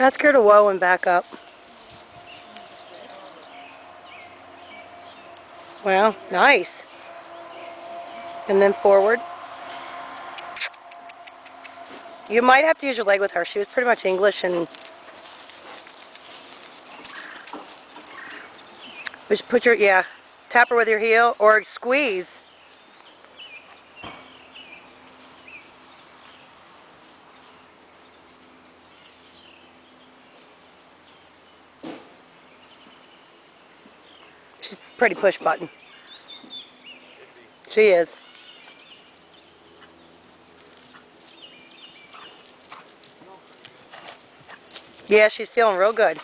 Ask her to whoa and back up. Well, nice. And then forward. You might have to use your leg with her. She was pretty much English and just put your, yeah, tap her with your heel or squeeze. She's pretty push button. She is. Yeah, she's feeling real good.